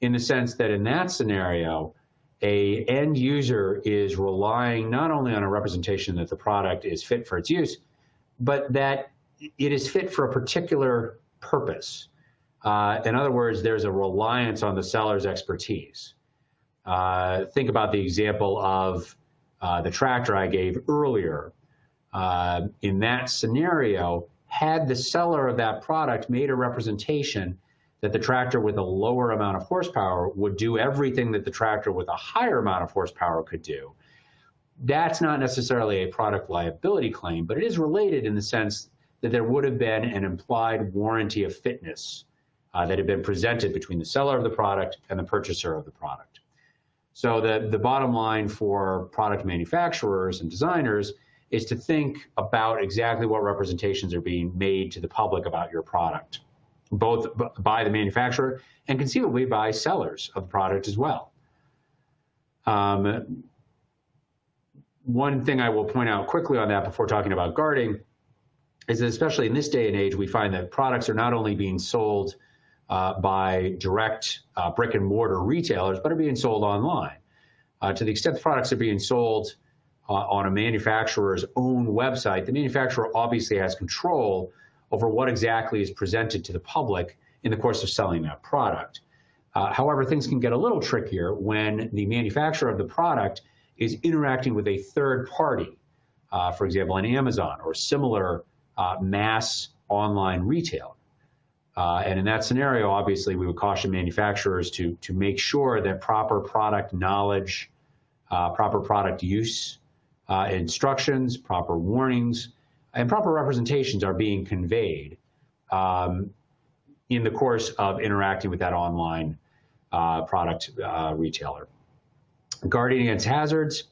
[SPEAKER 1] in the sense that in that scenario, a end user is relying not only on a representation that the product is fit for its use, but that it is fit for a particular purpose. Uh, in other words, there's a reliance on the seller's expertise. Uh, think about the example of uh, the tractor I gave earlier. Uh, in that scenario, had the seller of that product made a representation that the tractor with a lower amount of horsepower would do everything that the tractor with a higher amount of horsepower could do, that's not necessarily a product liability claim, but it is related in the sense that there would have been an implied warranty of fitness uh, that had been presented between the seller of the product and the purchaser of the product. So the, the bottom line for product manufacturers and designers is to think about exactly what representations are being made to the public about your product, both by the manufacturer and conceivably by sellers of the product as well. Um, one thing I will point out quickly on that before talking about guarding is that especially in this day and age, we find that products are not only being sold uh, by direct uh, brick and mortar retailers, but are being sold online. Uh, to the extent the products are being sold uh, on a manufacturer's own website, the manufacturer obviously has control over what exactly is presented to the public in the course of selling that product. Uh, however, things can get a little trickier when the manufacturer of the product is interacting with a third party, uh, for example, an Amazon or similar uh, mass online retail. Uh, and in that scenario, obviously, we would caution manufacturers to, to make sure that proper product knowledge, uh, proper product use uh, instructions, proper warnings, and proper representations are being conveyed um, in the course of interacting with that online uh, product uh, retailer. Guarding against hazards.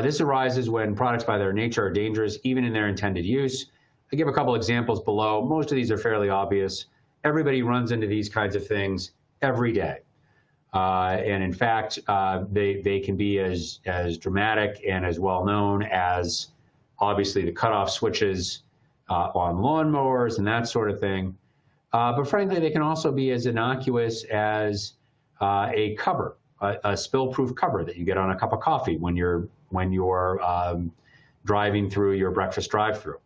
[SPEAKER 1] this arises when products by their nature are dangerous, even in their intended use. I give a couple examples below. Most of these are fairly obvious. Everybody runs into these kinds of things every day. Uh, and in fact, uh, they, they can be as, as dramatic and as well known as obviously the cutoff switches uh, on lawnmowers and that sort of thing. Uh, but frankly, they can also be as innocuous as uh, a cover, a, a spill-proof cover that you get on a cup of coffee when you're, when you're um, driving through your breakfast drive-through.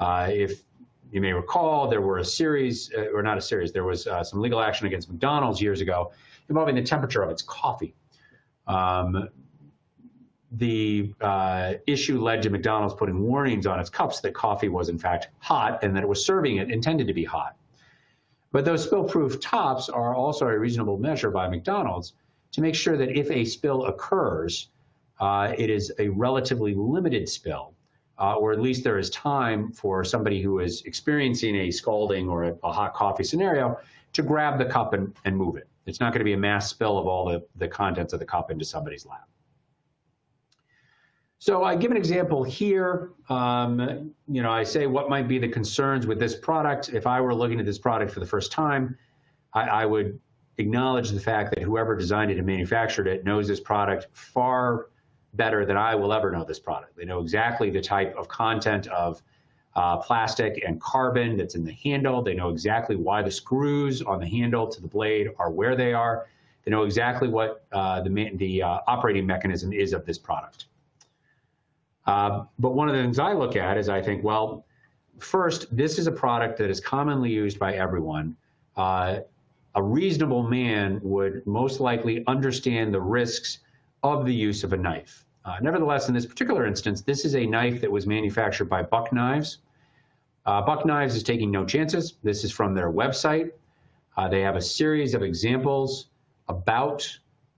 [SPEAKER 1] Uh, if you may recall, there were a series, uh, or not a series, there was uh, some legal action against McDonald's years ago involving the temperature of its coffee. Um, the uh, issue led to McDonald's putting warnings on its cups that coffee was in fact hot and that it was serving it intended to be hot. But those spill-proof tops are also a reasonable measure by McDonald's to make sure that if a spill occurs, uh, it is a relatively limited spill uh, or at least there is time for somebody who is experiencing a scalding or a, a hot coffee scenario to grab the cup and, and move it. It's not going to be a mass spill of all the, the contents of the cup into somebody's lap. So I give an example here. Um, you know, I say what might be the concerns with this product. If I were looking at this product for the first time, I, I would acknowledge the fact that whoever designed it and manufactured it knows this product far better than I will ever know this product. They know exactly the type of content of uh, plastic and carbon that's in the handle. They know exactly why the screws on the handle to the blade are where they are. They know exactly what uh, the, the uh, operating mechanism is of this product. Uh, but one of the things I look at is I think, well, first, this is a product that is commonly used by everyone. Uh, a reasonable man would most likely understand the risks of the use of a knife. Uh, nevertheless, in this particular instance, this is a knife that was manufactured by Buck Knives. Uh, Buck Knives is taking no chances. This is from their website. Uh, they have a series of examples about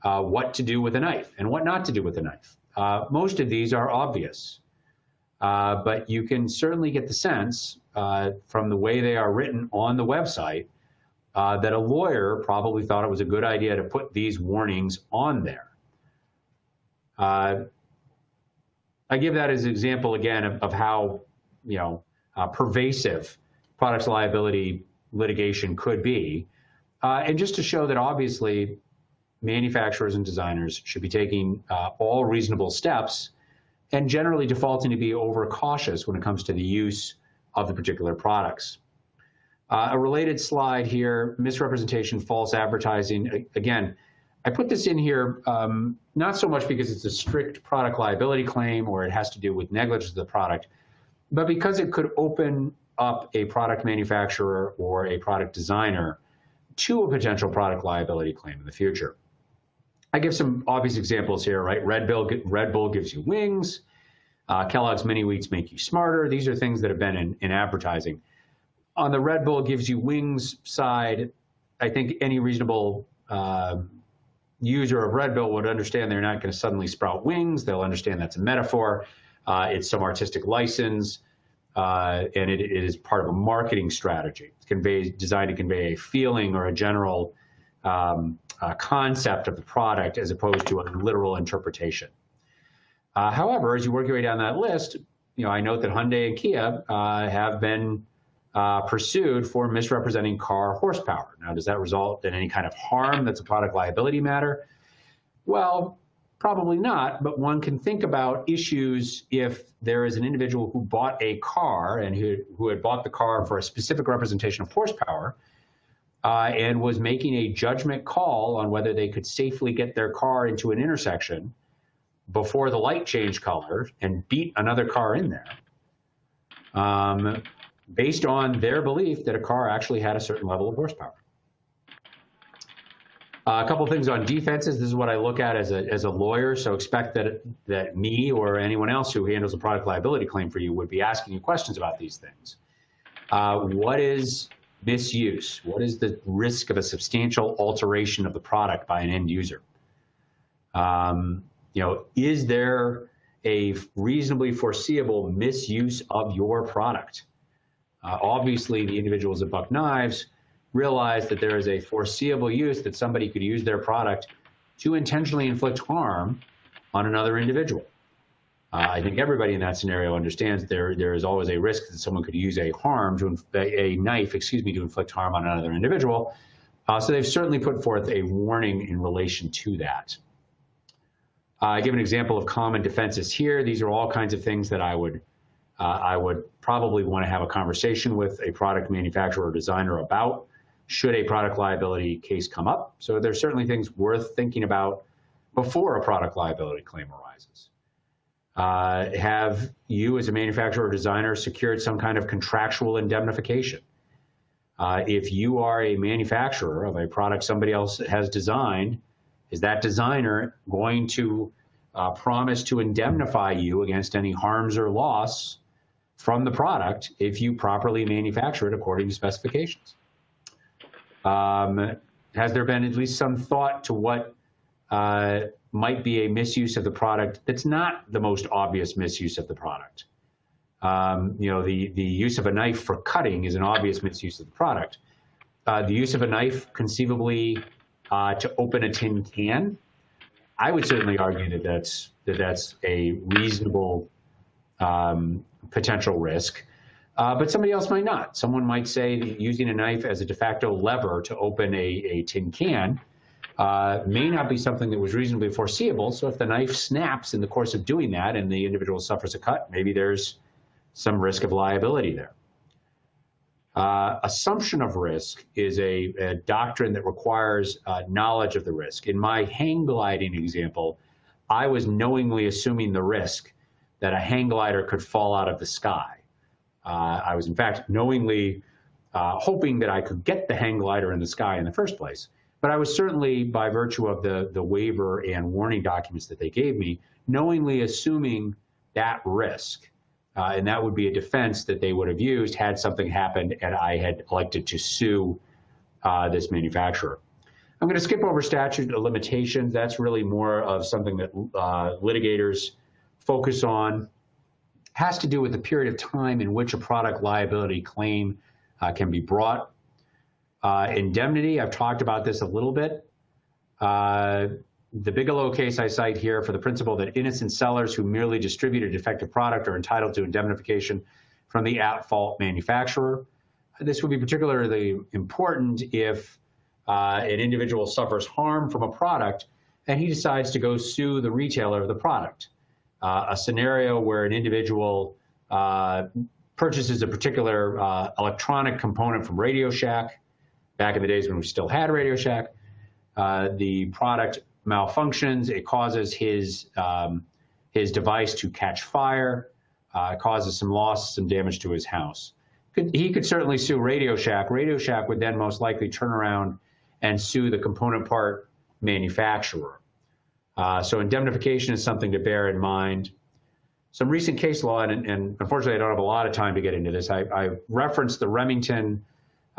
[SPEAKER 1] uh, what to do with a knife and what not to do with a knife. Uh, most of these are obvious, uh, but you can certainly get the sense uh, from the way they are written on the website uh, that a lawyer probably thought it was a good idea to put these warnings on there. Uh, I give that as an example again of, of how you know uh, pervasive products liability litigation could be, and just to show that obviously manufacturers and designers should be taking uh, all reasonable steps and generally defaulting to be overcautious when it comes to the use of the particular products. Uh, a related slide here, misrepresentation, false advertising. Again, I put this in here um, not so much because it's a strict product liability claim or it has to do with negligence of the product, but because it could open up a product manufacturer or a product designer to a potential product liability claim in the future. I give some obvious examples here, right? Red Bull, Red Bull gives you wings. Uh, Kellogg's mini wheats make you smarter. These are things that have been in, in advertising. On the Red Bull gives you wings side, I think any reasonable uh, user of Red Bull would understand they're not going to suddenly sprout wings. They'll understand that's a metaphor. Uh, it's some artistic license, uh, and it, it is part of a marketing strategy. It's designed to convey a feeling or a general um, uh, concept of the product as opposed to a literal interpretation. Uh, however, as you work your way down that list, you know, I note that Hyundai and Kia uh, have been uh, pursued for misrepresenting car horsepower. Now, does that result in any kind of harm that's a product liability matter? Well, probably not, but one can think about issues if there is an individual who bought a car and who, who had bought the car for a specific representation of horsepower, uh, and was making a judgment call on whether they could safely get their car into an intersection before the light changed color and beat another car in there um, based on their belief that a car actually had a certain level of horsepower. Uh, a couple things on defenses. This is what I look at as a, as a lawyer. So expect that, that me or anyone else who handles a product liability claim for you would be asking you questions about these things. Uh, what is misuse? What is the risk of a substantial alteration of the product by an end user? Um, you know, is there a reasonably foreseeable misuse of your product? Uh, obviously, the individuals at Buck Knives realize that there is a foreseeable use that somebody could use their product to intentionally inflict harm on another individual. Uh, I think everybody in that scenario understands there there is always a risk that someone could use a harm to a knife, excuse me, to inflict harm on another individual. Uh, so they've certainly put forth a warning in relation to that. Uh, I give an example of common defenses here. These are all kinds of things that I would uh, I would probably want to have a conversation with a product manufacturer or designer about should a product liability case come up. So there's certainly things worth thinking about before a product liability claim arises. Uh, have you, as a manufacturer or designer, secured some kind of contractual indemnification? Uh, if you are a manufacturer of a product somebody else has designed, is that designer going to uh, promise to indemnify you against any harms or loss from the product if you properly manufacture it according to specifications? Um, has there been at least some thought to what uh, might be a misuse of the product that's not the most obvious misuse of the product. Um, you know, the, the use of a knife for cutting is an obvious misuse of the product. Uh, the use of a knife conceivably uh, to open a tin can, I would certainly argue that that's that that's a reasonable um, potential risk. Uh, but somebody else might not. Someone might say using a knife as a de facto lever to open a, a tin can uh, may not be something that was reasonably foreseeable. So if the knife snaps in the course of doing that and the individual suffers a cut, maybe there's some risk of liability there. Uh, assumption of risk is a, a doctrine that requires uh, knowledge of the risk. In my hang gliding example, I was knowingly assuming the risk that a hang glider could fall out of the sky. Uh, I was, in fact, knowingly uh, hoping that I could get the hang glider in the sky in the first place. But I was certainly, by virtue of the, the waiver and warning documents that they gave me, knowingly assuming that risk. Uh, and that would be a defense that they would have used had something happened and I had elected to sue uh, this manufacturer. I'm going to skip over statute of limitations. That's really more of something that uh, litigators focus on. Has to do with the period of time in which a product liability claim uh, can be brought. Uh, indemnity, I've talked about this a little bit. Uh, the Bigelow case I cite here for the principle that innocent sellers who merely distribute a defective product are entitled to indemnification from the at-fault manufacturer. This would be particularly important if uh, an individual suffers harm from a product and he decides to go sue the retailer of the product. Uh, a scenario where an individual uh, purchases a particular uh, electronic component from Radio Shack, back in the days when we still had Radio Shack, uh, the product malfunctions. It causes his um, his device to catch fire. Uh, causes some loss, some damage to his house. Could, he could certainly sue Radio Shack. Radio Shack would then most likely turn around and sue the component part manufacturer. Uh, so indemnification is something to bear in mind. Some recent case law, and, and, unfortunately I don't have a lot of time to get into this. I, I referenced the Remington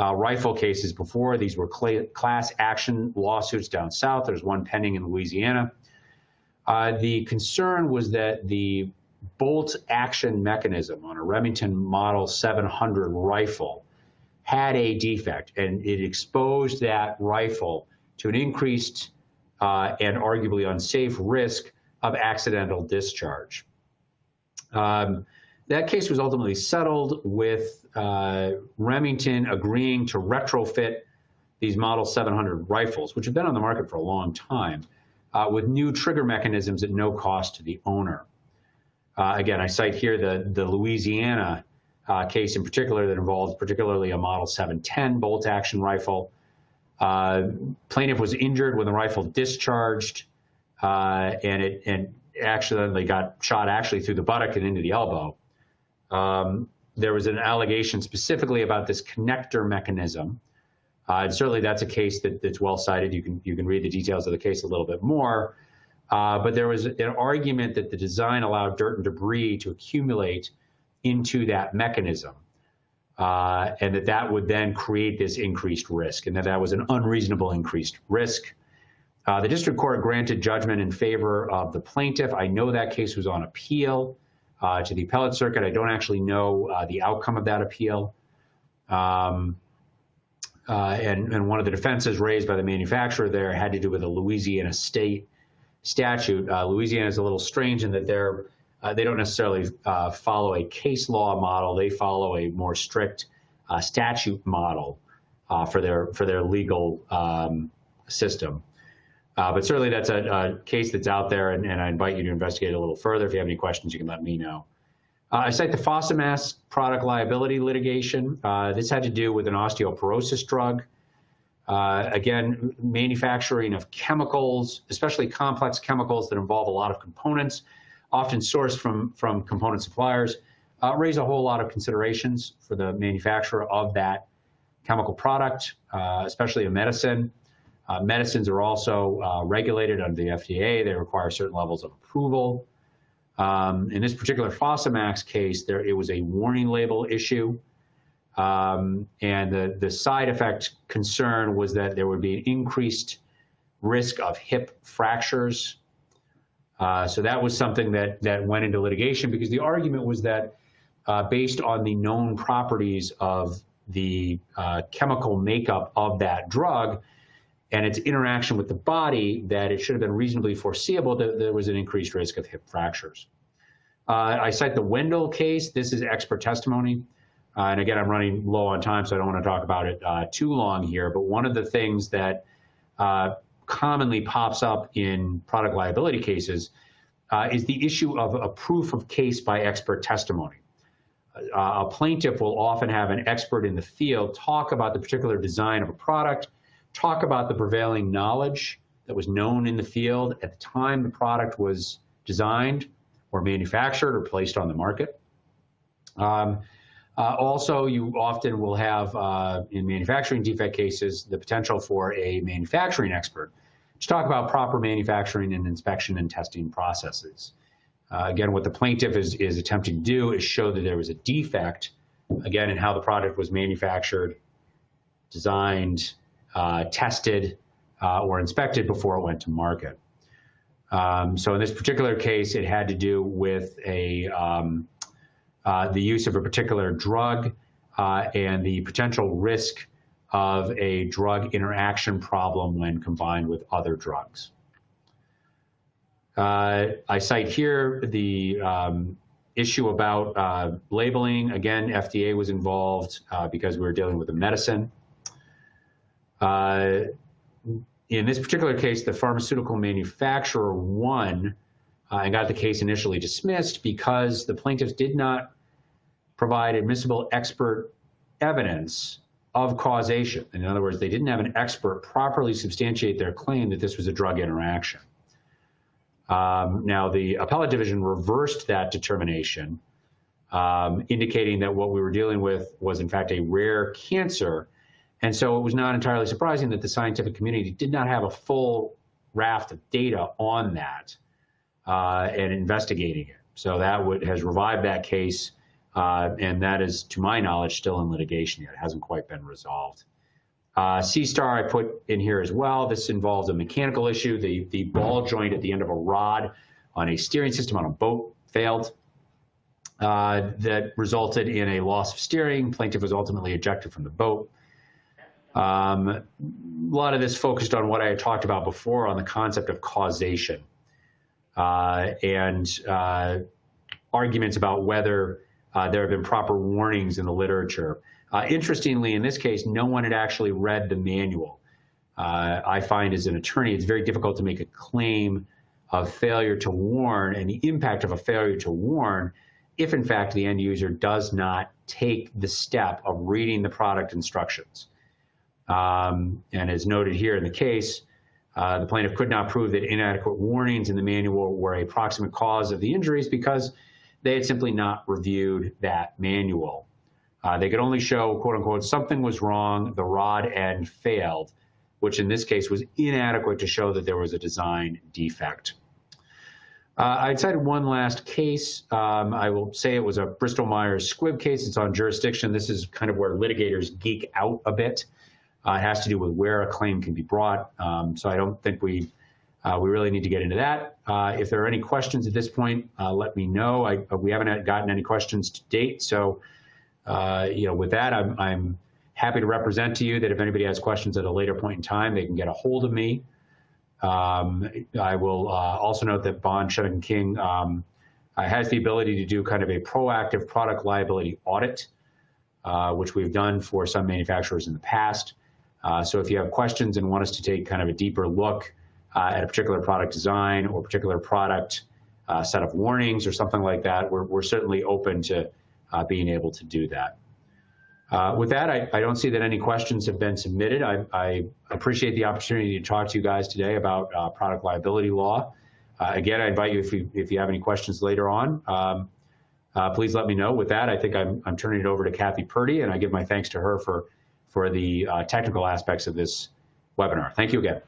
[SPEAKER 1] uh, rifle cases before. These were cl class action lawsuits down south. There's one pending in Louisiana. Uh, the concern was that the bolt action mechanism on a Remington Model 700 rifle had a defect, and it exposed that rifle to an increased uh, and arguably unsafe risk of accidental discharge. Um, that case was ultimately settled with uh, Remington agreeing to retrofit these Model 700 rifles, which have been on the market for a long time, uh, with new trigger mechanisms at no cost to the owner. Uh, again, I cite here the, the Louisiana uh, case in particular that involved particularly a Model 710 bolt action rifle. Uh, plaintiff was injured when the rifle discharged, uh, and it and accidentally got shot actually through the buttock and into the elbow. Um, there was an allegation specifically about this connector mechanism. Uh, and certainly that's a case that, that's well cited. You can, you can read the details of the case a little bit more. Uh, but there was an argument that the design allowed dirt and debris to accumulate into that mechanism. Uh, and that that would then create this increased risk, and that that was an unreasonable increased risk. Uh, the district court granted judgment in favor of the plaintiff. I know that case was on appeal uh, to the appellate circuit. I don't actually know uh, the outcome of that appeal. Um, uh, and, and, one of the defenses raised by the manufacturer there had to do with a Louisiana state statute. Uh, Louisiana is a little strange in that they're uh, they don't necessarily uh, follow a case law model. They follow a more strict statute model for their for their legal um, system. Uh, but certainly that's a, a, case that's out there, and, and, I invite you to investigate a little further. If you have any questions, you can let me know. Uh, I cite the Fosamax product liability litigation. Uh, this had to do with an osteoporosis drug. Uh, again, manufacturing of chemicals, especially complex chemicals that involve a lot of components, often sourced from, from component suppliers, uh, raise a whole lot of considerations for the manufacturer of that chemical product, uh, especially a medicine. Uh, medicines are also uh, regulated under the FDA. They require certain levels of approval. Um, in this particular Fosamax case, there it was a warning label issue. Um, and the, the side effect concern was that there would be an increased risk of hip fractures. Uh, so that was something that, that went into litigation because the argument was that uh, based on the known properties of the uh, chemical makeup of that drug, and its interaction with the body that it should have been reasonably foreseeable that there was an increased risk of hip fractures. Uh, I cite the Wendell case. This is expert testimony. Uh, and again, I'm running low on time, so I don't want to talk about it uh, too long here. But one of the things that uh, commonly pops up in product liability cases uh, is the issue of a proof of case by expert testimony. Uh, a plaintiff will often have an expert in the field talk about the particular design of a product, talk about the prevailing knowledge that was known in the field at the time the product was designed or manufactured or placed on the market. Um, uh, also, you often will have, uh, in manufacturing defect cases, the potential for a manufacturing expert to talk about proper manufacturing and inspection and testing processes. Uh, again, what the plaintiff is, is attempting to do is show that there was a defect, again, in how the product was manufactured, designed, tested, uh, or inspected before it went to market. Um, so in this particular case, it had to do with a um, uh, the use of a particular drug uh, and the potential risk of a drug interaction problem when combined with other drugs. Uh, I cite here the um, issue about uh, labeling. Again, FDA was involved uh, because we were dealing with a medicine. Uh, in this particular case, the pharmaceutical manufacturer won uh, and got the case initially dismissed because the plaintiffs did not provide admissible expert evidence of causation. In other words, they didn't have an expert properly substantiate their claim that this was a drug interaction. Um, now, the appellate division reversed that determination, um, indicating that what we were dealing with was, in fact, a rare cancer and so it was not entirely surprising that the scientific community did not have a full raft of data on that uh, and investigating it. So that would, has revived that case, uh, and that is, to my knowledge, still in litigation yet. It hasn't quite been resolved. Uh, SeaStar I put in here as well. This involves a mechanical issue. The, the ball joint at the end of a rod on a steering system on a boat failed. Uh, that resulted in a loss of steering. Plaintiff was ultimately ejected from the boat. Um, a lot of this focused on what I had talked about before on the concept of causation uh, and uh, arguments about whether uh, there have been proper warnings in the literature. Uh, interestingly, in this case, no one had actually read the manual. Uh, I find as an attorney, it's very difficult to make a claim of failure to warn and the impact of a failure to warn if, in fact, the end user does not take the step of reading the product instructions. Um, and as noted here in the case, uh, the plaintiff could not prove that inadequate warnings in the manual were a proximate cause of the injuries because they had simply not reviewed that manual. Uh, they could only show, quote unquote, something was wrong, the rod end failed, which in this case was inadequate to show that there was a design defect. Uh, I cited one last case. Um, I will say it was a Bristol Myers Squibb case. It's on jurisdiction. This is kind of where litigators geek out a bit. Uh, it has to do with where a claim can be brought. Um, so I don't think we uh, we really need to get into that. Uh, if there are any questions at this point, uh, let me know. I, we haven't gotten any questions to date. So, uh, you know, with that, I'm, I'm happy to represent to you that if anybody has questions at a later point in time, they can get a hold of me. Um, I will uh, also note that Bond Schoeneck King um, has the ability to do kind of a proactive product liability audit, which we've done for some manufacturers in the past. Uh, so if you have questions and want us to take kind of a deeper look uh, at a particular product design or particular product uh, set of warnings or something like that, we're, we're certainly open to uh, being able to do that. Uh, with that, I, I, don't see that any questions have been submitted. I, I, appreciate the opportunity to talk to you guys today about uh, product liability law. again, I invite you if, you if you have any questions later on, um, please let me know. With that, I think I'm, I'm turning it over to Kathy Purdy, and I give my thanks to her for for the uh, technical aspects of this webinar. Thank you again.